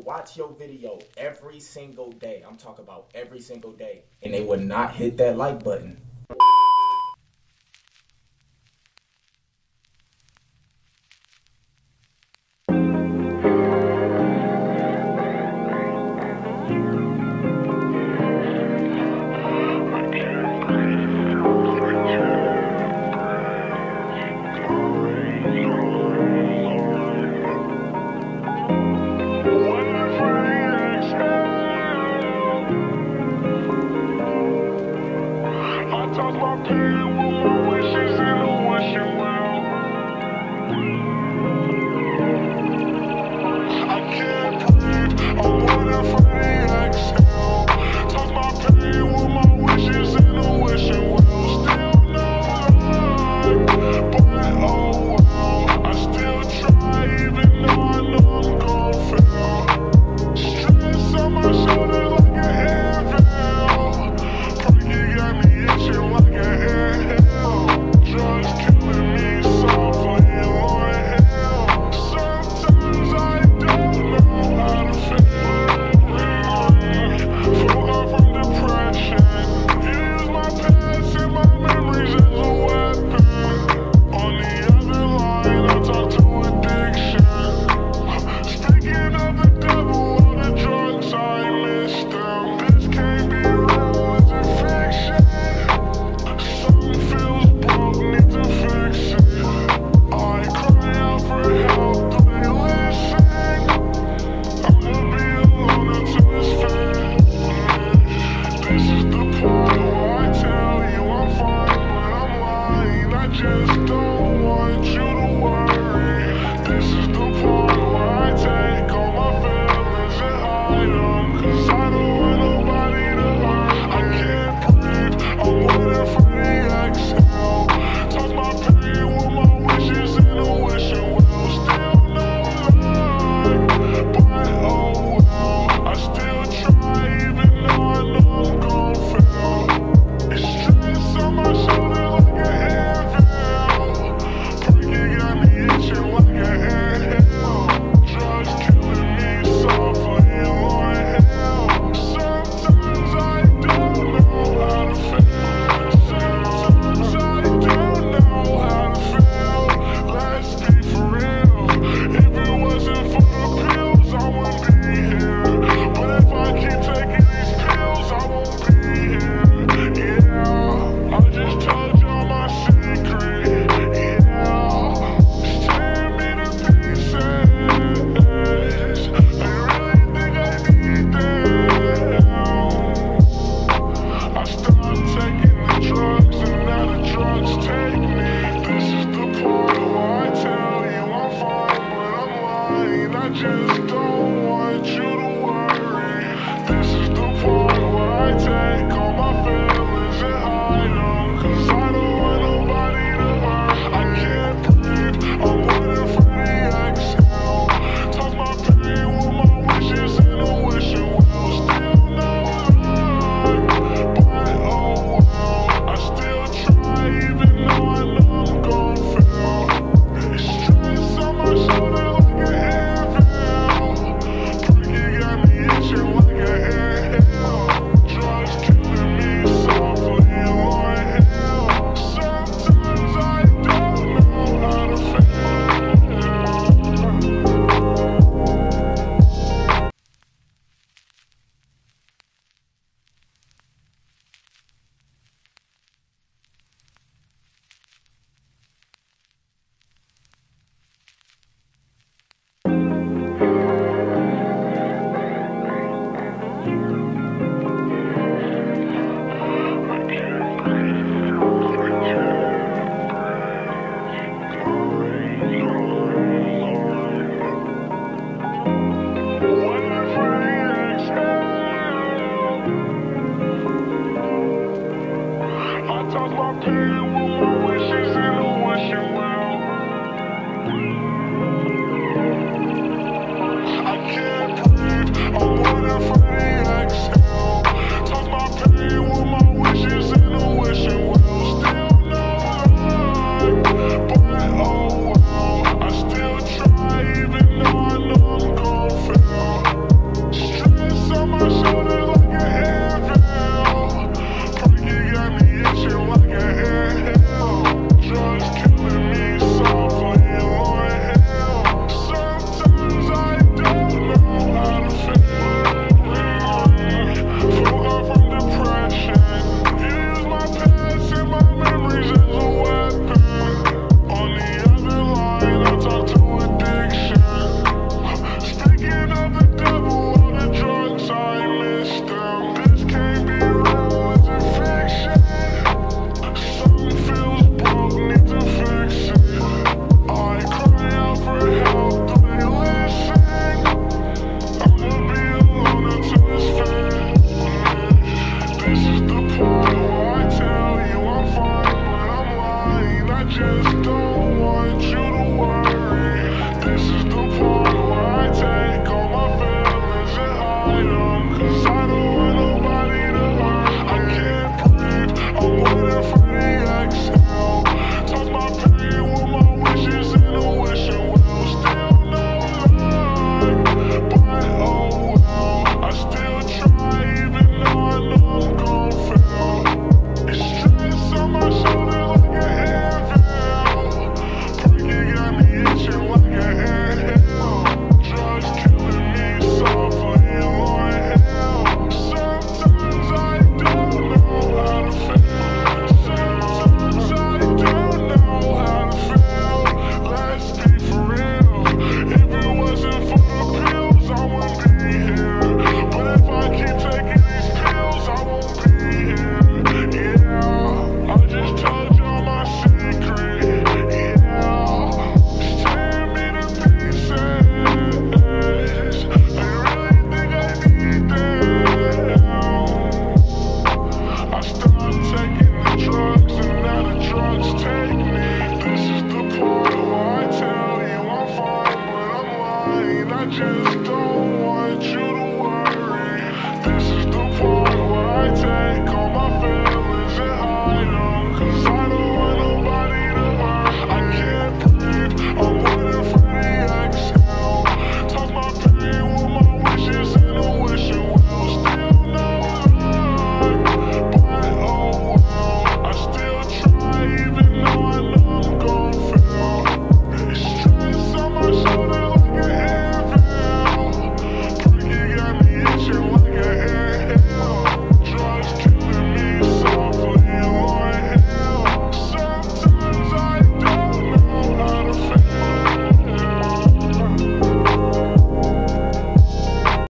watch your video every single day. I'm talking about every single day. And they would not hit that like button.